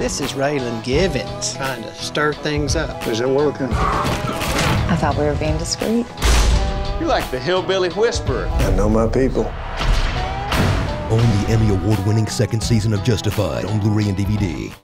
This is Raylan Givens trying to stir things up. Is it working? I thought we were being discreet. You're like the hillbilly whisperer. I know my people. Own the Emmy Award winning second season of Justified on Blu ray and DVD.